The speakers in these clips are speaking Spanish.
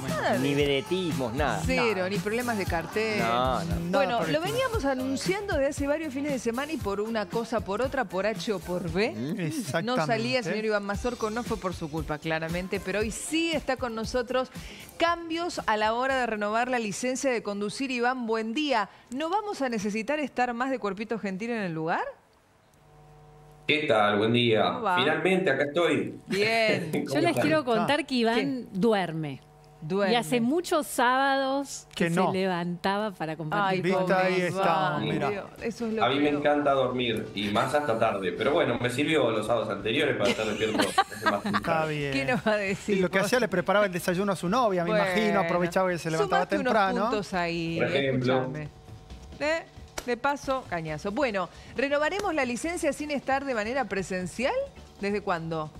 mucho menos. Nada de- Ni vedetismos, nada. Cero, ni problemas de cartel. No, no. Nada Bueno, lo estilo. veníamos anunciando de hace varios fines de semana y por una cosa, por otra, por H o por B. Exactamente. No salía señor Iván Mazorco, no fue por su culpa, claramente, pero hoy sí está con nosotros. Cambios a la hora de renovar la licencia de conducir. Iván, buen día. ¿No vamos a necesitar estar más de cuerpito gentil en el lugar? ¿Qué tal? Buen día. Finalmente, acá estoy. Bien. ¿Cómo Yo les quiero contar que Iván ¿Qué? duerme. Duerme. Y hace muchos sábados que, Que no. se levantaba para Ay, compartir. Viste, pobre ahí está, mira. Dios, Eso es lo A mí me encanta dormir y más hasta tarde. Pero bueno, me sirvió los sábados anteriores para estar despierto Está bien. ¿Qué nos va a decir? Y lo que hacía le preparaba el desayuno a su novia, me Bueno. imagino, aprovechaba que se levantaba unos temprano. puntos ahí, Por ejemplo. ¿Eh? De paso, cañazo. Bueno, ¿renovaremos la licencia sin estar de manera presencial? ¿Desde cuándo?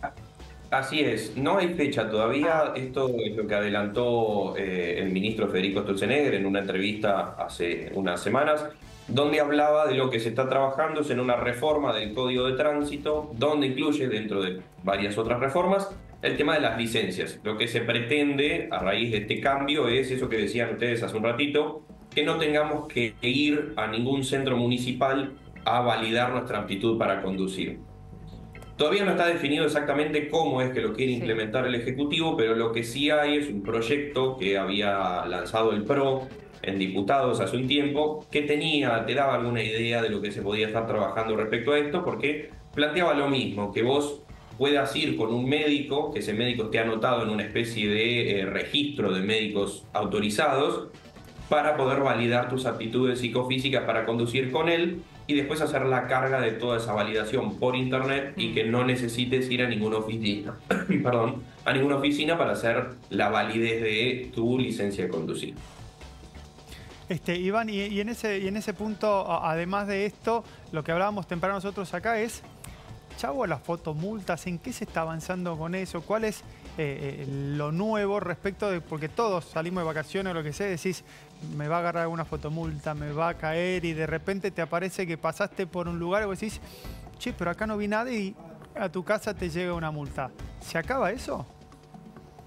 Así es, no hay fecha todavía. Esto es lo que adelantó eh, el ministro Federico Stolzenegger en una entrevista hace unas semanas, donde hablaba de lo que se está trabajando es en una reforma del Código de Tránsito, donde incluye, dentro de varias otras reformas, el tema de las licencias. Lo que se pretende a raíz de este cambio es eso que decían ustedes hace un ratito, que no tengamos que ir a ningún centro municipal a validar nuestra aptitud para conducir. Todavía no está definido exactamente cómo es que lo quiere Sí. implementar el Ejecutivo, pero lo que sí hay es un proyecto que había lanzado el PRO en diputados hace un tiempo, que tenía, te daba alguna idea de lo que se podía estar trabajando respecto a esto, porque planteaba lo mismo, que vos puedas ir con un médico, que ese médico esté anotado en una especie de eh, registro de médicos autorizados, para poder validar tus aptitudes psicofísicas para conducir con él y después hacer la carga de toda esa validación por internet y que no necesites ir a ninguna oficina, perdón, a ninguna oficina para hacer la validez de tu licencia de conducir. Este, Iván, y, y en ese, y en ese punto, además de esto, lo que hablábamos temprano nosotros acá es, chavo, las fotomultas, ¿en qué se está avanzando con eso? ¿Cuál es eh, eh, lo nuevo respecto de, porque todos salimos de vacaciones o lo que sea, decís, me va a agarrar alguna fotomulta, me va a caer y de repente te aparece que pasaste por un lugar y vos decís, che, pero acá no vi nada y a tu casa te llega una multa. ¿Se acaba eso?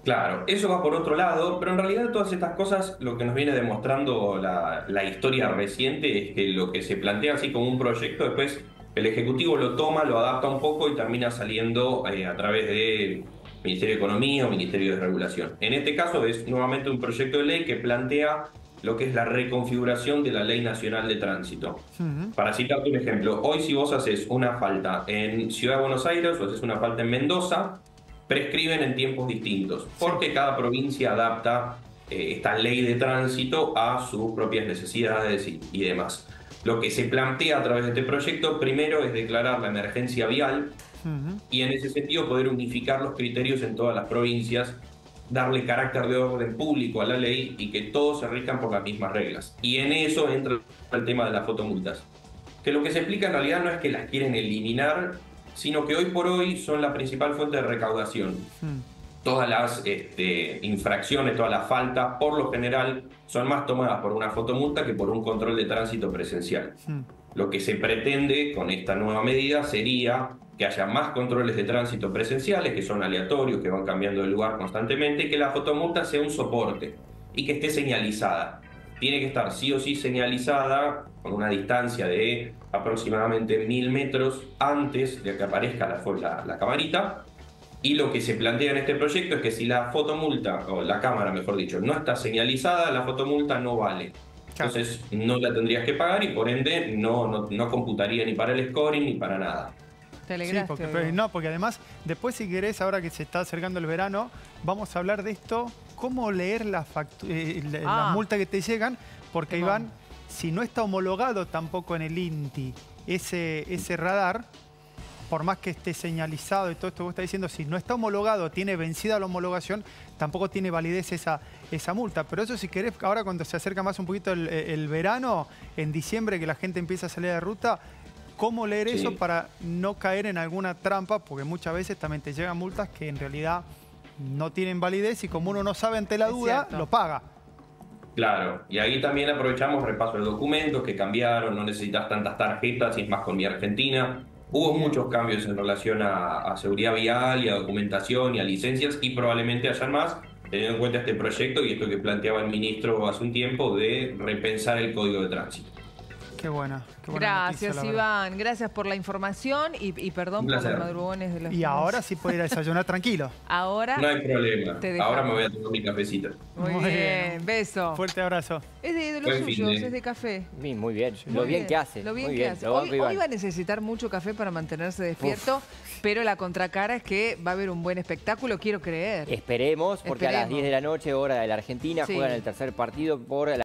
Claro, eso va por otro lado, pero en realidad todas estas cosas lo que nos viene demostrando la, historia reciente es que lo que se plantea así como un proyecto, después el Ejecutivo lo toma, lo adapta un poco y termina saliendo eh, a través del Ministerio de Economía o Ministerio de Regulación. En este caso es nuevamente un proyecto de ley que plantea lo que es la reconfiguración de la Ley Nacional de Tránsito. Para citarte un ejemplo, hoy si vos haces una falta en Ciudad de Buenos Aires o haces una falta en Mendoza, prescriben en tiempos distintos, porque cada provincia adapta eh, esta ley de tránsito a sus propias necesidades y, y demás. Lo que se plantea a través de este proyecto primero es declarar la emergencia vial Ujú. y en ese sentido poder unificar los criterios en todas las provincias, darle carácter de orden público a la ley y que todos se rijan por las mismas reglas. Y en eso entra el tema de las fotomultas. Que lo que se explica en realidad no es que las quieren eliminar, sino que hoy por hoy son la principal fuente de recaudación. Mm. Todas las este, infracciones, todas las faltas, por lo general, son más tomadas por una fotomulta que por un control de tránsito presencial. Mm. Lo que se pretende con esta nueva medida sería que haya más controles de tránsito presenciales, que son aleatorios, que van cambiando de lugar constantemente, y que la fotomulta sea un soporte y que esté señalizada. Tiene que estar sí o sí señalizada con una distancia de aproximadamente mil metros antes de que aparezca la, la, la camarita. Y lo que se plantea en este proyecto es que si la fotomulta, o la cámara mejor dicho, no está señalizada, la fotomulta no vale. Entonces no la tendrías que pagar y por ende no, no, no computaría ni para el scoring ni para nada. Te Sí, porque, pero no, porque además, después si querés, ahora que se está acercando el verano, vamos a hablar de esto, cómo leer la factu- eh, la- Ah. las multas que te llegan, porque. Iván, si no está homologado tampoco en el INTI ese, ese radar, por más que esté señalizado y todo esto que vos estás diciendo, si no está homologado, tiene vencida la homologación, tampoco tiene validez esa, esa multa. Pero eso si querés, ahora cuando se acerca más un poquito el, el verano, en diciembre que la gente empieza a salir de ruta, ¿cómo leer Sí. eso para no caer en alguna trampa? Porque muchas veces también te llegan multas que en realidad no tienen validez y como uno no sabe ante la Es duda, cierto. lo paga. Claro, y ahí también aprovechamos repaso de documentos que cambiaron, no necesitas tantas tarjetas y es más con mi Argentina. Hubo muchos cambios en relación a, a seguridad vial y a documentación y a licencias y probablemente hayan más, teniendo en cuenta este proyecto y esto que planteaba el ministro hace un tiempo de repensar el código de tránsito. Qué buena. Qué buena Gracias, noticia. Iván. Gracias por la información y, y perdón por los madrugones de los Y ahora sí puede ir a desayunar tranquilo. Ahora, No hay problema. Ahora me voy a tomar mi cafecito. muy, Muy bien. bien. Beso. Fuerte abrazo. Es de, de los Buen fin suyos, de- es de café. Muy, muy bien. Muy Lo bien que hace. Lo bien muy que bien. hace. Lo banco, Hoy, hoy va a necesitar mucho café para mantenerse despierto, pero la contracara es que va a haber un buen espectáculo, quiero creer. Esperemos, porque a las Esperemos. 10 de la noche, hora de la Argentina, Sí. juegan el tercer partido por la